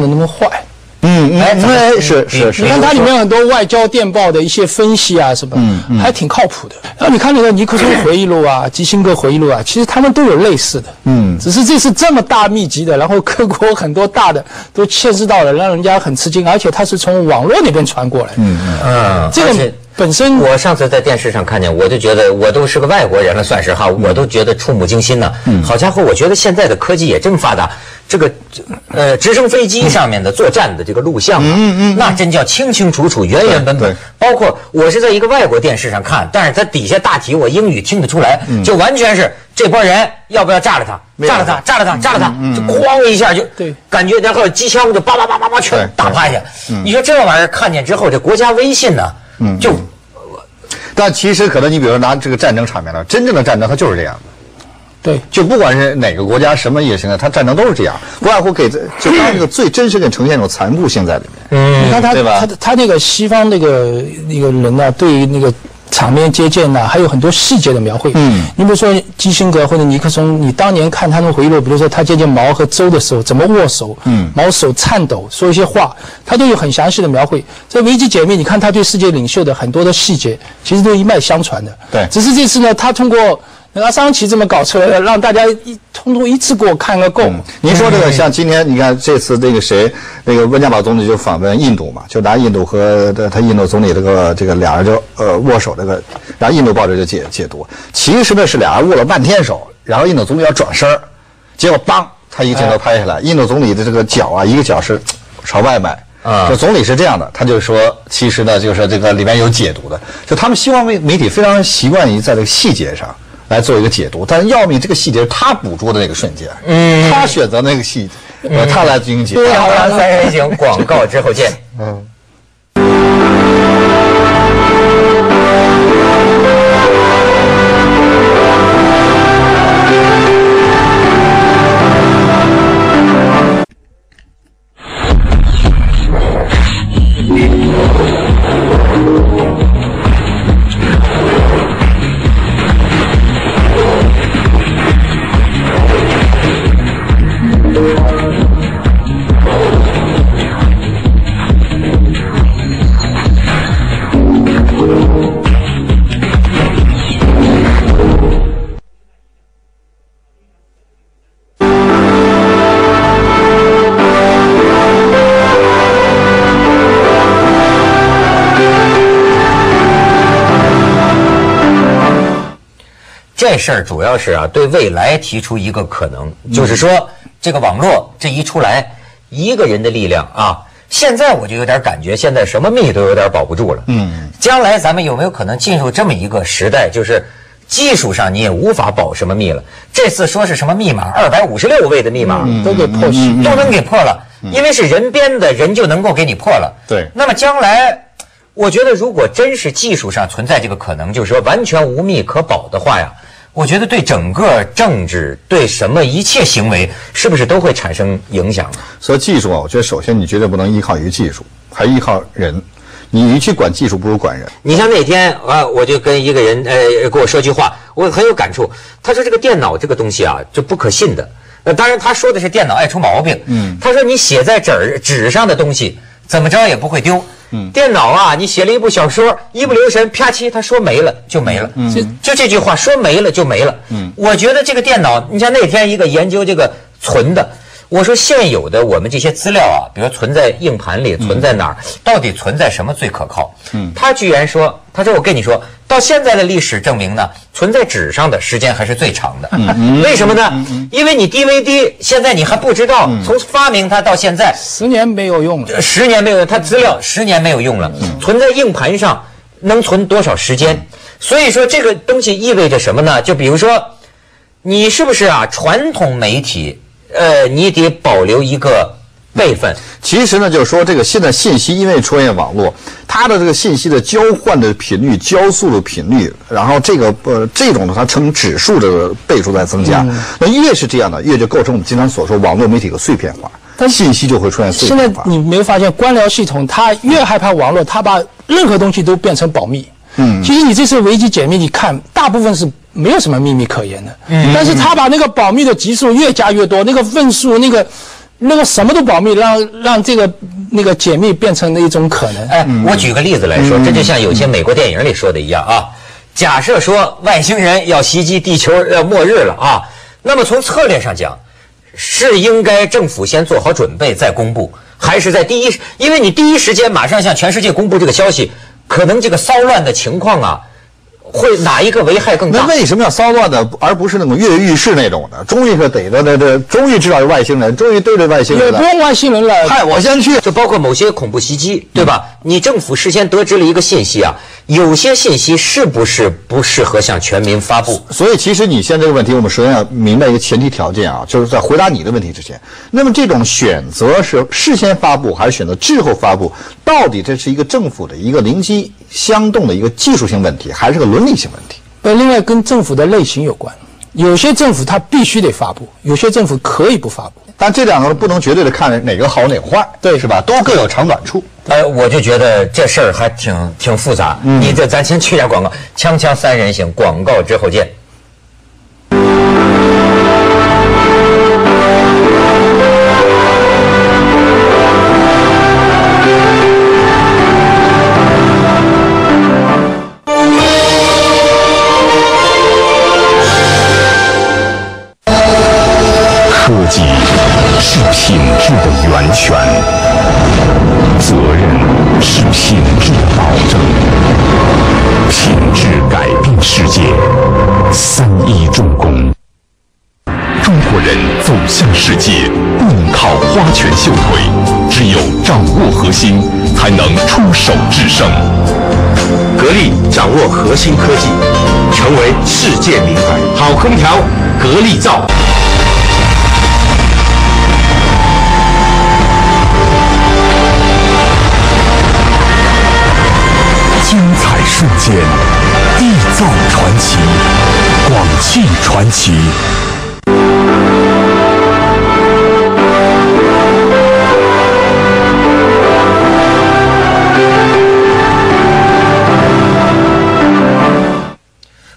的那么坏。嗯，哎，是是是。你，看它里面很多外交电报的一些分析啊，什么，嗯还挺靠谱的。然后你看那个尼克松回忆录啊、基辛格回忆录啊，其实他们都有类似的，嗯，只是这次这么大密集的，然后各国很多大的都牵涉到了，让人家很吃惊，而且它是从网络那边传过来，嗯，嗯，这个本身我上次在电视上看见，我就觉得我都是个外国人了，算是哈，我都觉得触目惊心呢。好家伙，我觉得现在的科技也这么发达，这个呃直升飞机上面的作战的这个录像啊，那真叫清清楚楚、原原本本。包括我是在一个外国电视上看，但是它底下大体我英语听得出来，就完全是这波人要不要炸了他，炸了他，炸了他，炸了他，就哐一下就对。感觉然后机枪就叭叭叭叭叭全打趴下。你说这玩意儿看见之后，这国家威信呢，就但其实可能你比如说拿这个战争场面了，真正的战争它就是这样的。对。就不管是哪个国家什么也行啊，它战争都是这样，不外乎给这就把这个最真实的呈现一种残酷性在里面。嗯你看他对吧他他那个西方那个那个人呢、对于那个场面接见呐、还有很多细节的描绘。嗯，你比如说基辛格或者尼克松，你当年看他们回忆录，比如说他接见毛和周的时候怎么握手，嗯毛手颤抖，说一些话，他都有很详细的描绘。这危机解密，你看他对世界领袖的很多的细节，其实都一脉相传的。对只是这次呢，他通过阿桑奇这么搞出来的，让大家一通通一次给我看个够。您说这个像今天你看这次那个谁那个温家宝总理就访问印度嘛，就拿印度和他印度总理这个这个俩人就呃握手这个，然后印度报纸就解解读，其实呢是俩人握了半天手，然后印度总理要转身儿结果梆他一个镜头拍下来，印度总理的这个脚啊一个脚是朝外迈。啊。就总理是这样的，他就说，其实呢，就是这个里面有解读的，就他们西方媒媒体非常习惯于在这个细节上来做一个解读，但是要命这个细节是他捕捉的那个瞬间，嗯，他选择那个细节，呃他来进行解读。好了三人行广告之后见。这事儿主要是啊，对未来提出一个可能，就是说这个网络这一出来，一个人的力量啊，现在我就有点感觉，现在什么密都有点保不住了。嗯，将来咱们有没有可能进入这么一个时代，就是技术上你也无法保什么密了？这次说是什么密码，二百五十六位的密码，都给破。都能给破了，因为是人编的，人就能够给你破了。对那么将来，我觉得如果真是技术上存在这个可能，就是说完全无密可保的话呀，我觉得对整个政治、对什么一切行为，是不是都会产生影响？所以技术啊，我觉得首先你绝对不能依靠于技术，还依靠人。你与其管技术，不如管人。你像那天啊，我就跟一个人呃跟我说句话，我很有感触。他说这个电脑这个东西啊，就不可信的。呃，当然他说的是电脑爱出毛病。嗯，他说你写在纸儿纸上的东西，怎么着也不会丢。嗯，电脑啊，你写了一部小说，一不留神啪叽，他说没了就没了。嗯，就这句话说没了就没了。嗯，我觉得这个电脑，你像那天一个研究这个存的。我说现有的我们这些资料啊，比如存在硬盘里，存在哪儿，到底存在什么最可靠？嗯，他居然说，他说我跟你说到现在的历史证明呢，存在纸上的时间还是最长的。为什么呢？因为你 DVD 现在你还不知道，从发明它到现在十年没有用了。呃十年没有，它资料十年没有用了，存在硬盘上能存多少时间？所以说这个东西意味着什么呢？就比如说，你是不是啊？传统媒体，呃，你得保留一个备份。其实呢，就是说这个现在信息因为出现网络，它的这个信息的交换的频率、交速的频率，然后这个呃这种呢，它呈指数的倍数在增加。那越是这样的，越就构成我们经常所说网络媒体的碎片化，但信息就会出现碎片化现在。你没有发现官僚系统它越害怕网络，它把任何东西都变成保密。嗯，其实你这次危机解密，你看大部分是没有什么秘密可言的。嗯，但是他把那个保密的级数越加越多，那个份数那个。那个什么都保密，让让这个那个解密变成了一种可能。哎，我举个例子来说，这就像有些美国电影里说的一样啊。假设说外星人要袭击地球，要末日了啊，那么从策略上讲，是应该政府先做好准备再公布，还是在第一？因为你第一时间马上向全世界公布这个消息，可能这个骚乱的情况啊。会哪一个危害更大？那为什么要骚乱呢？而不是那种跃跃欲试那种的？终于是逮着的这，终于知道是外星人，终于对着外星人也不用外星人了，嗨，我先去。就包括某些恐怖袭击，对吧？你政府事先得知了一个信息啊，有些信息是不是不适合向全民发布？所以，其实你现在这个问题，我们首先要明白一个前提条件啊，就是在回答你的问题之前，那么这种选择是事先发布还是选择滞后发布？到底这是一个政府的一个灵机相动的一个技术性问题，还是个伦理性问题？呃，另外跟政府的类型有关，有些政府它必须得发布，有些政府可以不发布。但这两个不能绝对的看哪个好哪个坏，对，是吧？都各有长短处。哎，我就觉得这事儿还挺挺复杂。你这咱先去点广告，锵锵三人行，广告之后见。源泉，责任是品质的保证。品质改变世界，三一重工。中国人走向世界不能靠花拳绣腿，只有掌握核心，才能出手制胜。格力掌握核心科技，成为世界名牌。好空调，格力造。瞬间，缔造传奇，广汽传奇。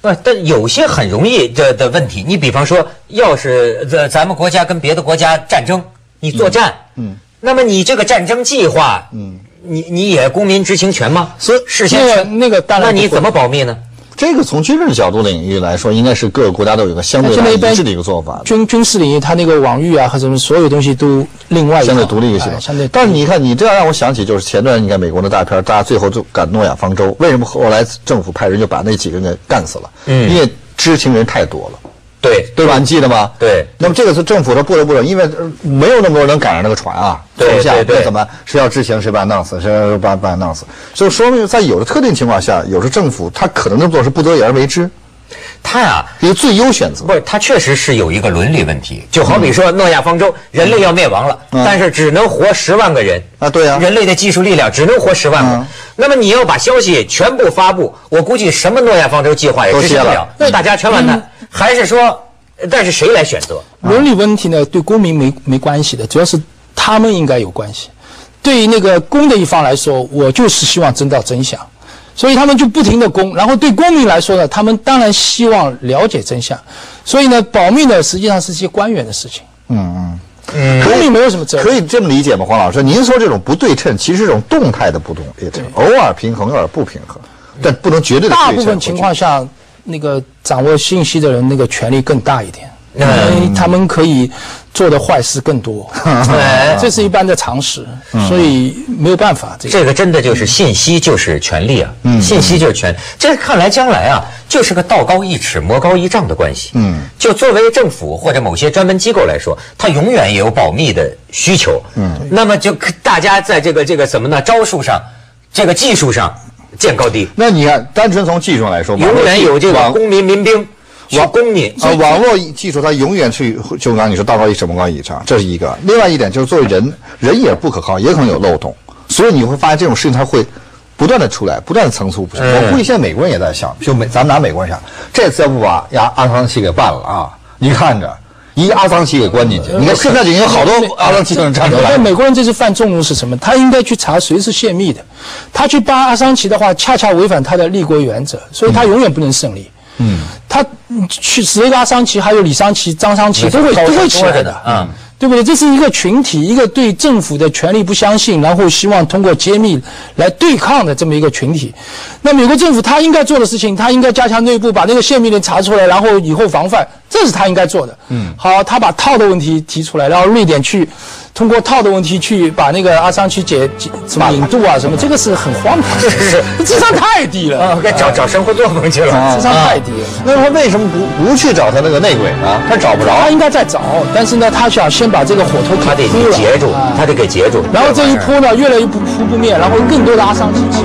不，但有些很容易的的问题，你比方说，要是咱咱们国家跟别的国家战争，你作战，嗯，那么你这个战争计划，嗯，你你也公民知情权吗？所以事先那个那个当然那你怎么保密呢？这个从军事角度领域来说，应该是各个国家都有一个相对一致的一个做法。军军事领域，它那个网域啊和什么所有东西都另外一套相对独立一个系统，哎相对。但是你看，你这样让我想起，就是前段你看美国的大片，大家最后就赶诺亚方舟，为什么后来政府派人就把那几个人给干死了？嗯，因为知情人太多了，对对吧？你记得吗？对。那么这个是政府他不得不忍，因为呃没有那么多人能赶上那个船啊，对走下对对。那怎么谁要执行谁把他弄死，谁要把把他弄死，就说明在有的特定情况下，有时政府他可能这么做是不得已而为之，他呀、一个最优选择。不是，他确实是有一个伦理问题，就好比说诺亚方舟，人类要灭亡了，嗯。但是只能活十万个人。啊对啊。人类的技术力量只能活十万个。嗯，那么你要把消息全部发布，我估计什么诺亚方舟计划也实现不了了，那大家全完蛋。还是说，但是谁来选择？伦理问题呢，对公民没没关系的，主要是他们应该有关系。对于那个公的一方来说，我就是希望知道真相，所以他们就不停的攻。然后对公民来说呢，他们当然希望了解真相，所以呢，保密呢实际上是一些官员的事情。嗯嗯，公民没有什么责任。可以这么理解吗，黄老师？您说这种不对称，其实是这种动态的不动对称，偶尔平衡，偶尔不平衡，但不能绝对的对大部分情况下，那个掌握信息的人那个权力更大一点，因为他们可以做的坏事更多，哎这是一般的常识，所以没有办法。这个这个真的就是信息就是权力啊，信息就是权。这看来将来啊，就是个道高一尺，魔高一丈的关系。嗯，就作为政府或者某些专门机构来说，它永远也有保密的需求。嗯，那么就大家在这个这个什么呢？招数上，这个技术上见高低，那你看，单纯从技术上来说，永远有这个公民民兵去网攻你。啊，网络技术它永远是就刚你说道高一尺，魔高一丈，这是一个。另外一点就是作为人，人也不可靠，也可能有漏洞，所以你会发现这种事情它会不断的出来，不断的层出不穷。嗯我估计现在美国人也在想，就美咱们拿美国人想，这次要不把呀阿桑奇给办了啊，你看着。一阿桑奇给关进去，你看现在已经有好多阿桑奇的人站出来美国人这次犯众怒是什么？他应该去查谁是泄密的。他去扒阿桑奇的话，恰恰违反他的立国原则，所以他永远不能胜利。嗯，他嗯去死一个阿桑奇，还有李桑奇、张桑奇都会都会起来的。嗯，对不对？这是一个群体，一个对政府的权力不相信，然后希望通过揭秘来对抗的这么一个群体。那美国政府他应该做的事情，他应该加强内部，把那个泄密人查出来，然后以后防范，这是他应该做的。嗯，好，他把套的问题提出来，然后瑞典去。通过套的问题去把那个阿桑去解解什么引渡啊什么，这个是很荒唐，是是是，智商太低了啊！该找找生活作风去了，智商太低了。那他为什么不不去找他那个内鬼呢？他找不着，他应该在找，但是呢，他想先把这个火头给他得截住，他得给截住。然后这一扑呢，越来越扑扑不灭，然后更多的阿桑进去。